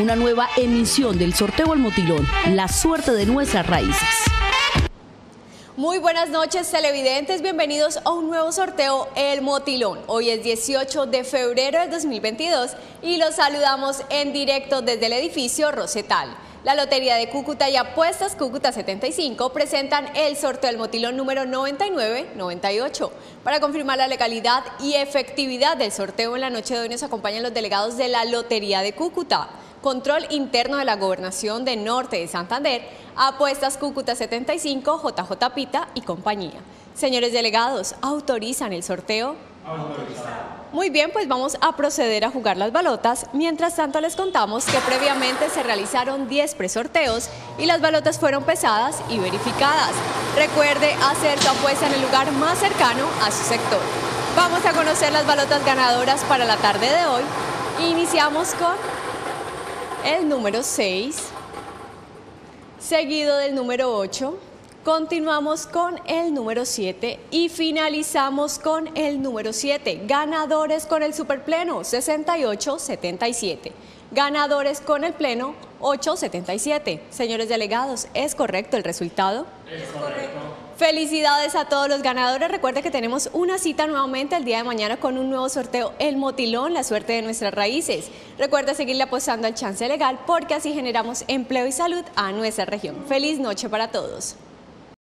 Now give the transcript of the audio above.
una nueva emisión del sorteo al motilón, la suerte de nuestras raíces. Muy buenas noches televidentes, bienvenidos a un nuevo sorteo El Motilón. Hoy es 18 de febrero de 2022 y los saludamos en directo desde el edificio Rosetal. La Lotería de Cúcuta y Apuestas Cúcuta 75 presentan el sorteo del motilón número 9998. Para confirmar la legalidad y efectividad del sorteo en la noche de hoy nos acompañan los delegados de la Lotería de Cúcuta. Control Interno de la Gobernación de Norte de Santander, Apuestas Cúcuta 75, JJ Pita y compañía. Señores delegados, ¿autorizan el sorteo? Muy bien, pues vamos a proceder a jugar las balotas. Mientras tanto les contamos que previamente se realizaron 10 presorteos y las balotas fueron pesadas y verificadas. Recuerde hacer su apuesta en el lugar más cercano a su sector. Vamos a conocer las balotas ganadoras para la tarde de hoy. Iniciamos con el número 6, seguido del número 8, Continuamos con el número 7 y finalizamos con el número 7. Ganadores con el superpleno 68-77. Ganadores con el pleno 8-77. Señores delegados, ¿es correcto el resultado? Es correcto. Felicidades a todos los ganadores. Recuerde que tenemos una cita nuevamente el día de mañana con un nuevo sorteo, el Motilón, la suerte de nuestras raíces. Recuerda seguirle apostando al chance legal porque así generamos empleo y salud a nuestra región. Feliz noche para todos.